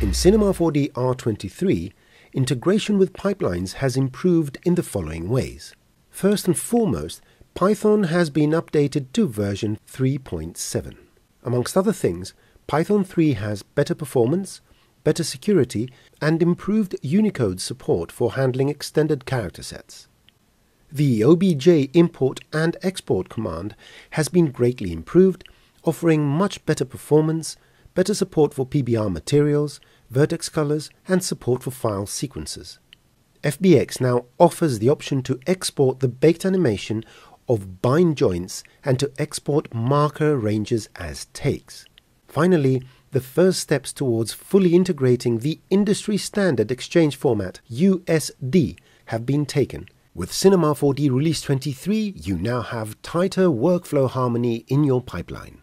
In Cinema 4D R23, integration with pipelines has improved in the following ways. First and foremost, Python has been updated to version 3.7. Amongst other things, Python 3 has better performance, better security, and improved Unicode support for handling extended character sets. The OBJ import and export command has been greatly improved, offering much better performance, better support for PBR materials, vertex colors, and support for file sequences. FBX now offers the option to export the baked animation of bind joints and to export marker ranges as takes. Finally, the first steps towards fully integrating the industry standard exchange format USD have been taken. With Cinema 4D Release 23, you now have tighter workflow harmony in your pipeline.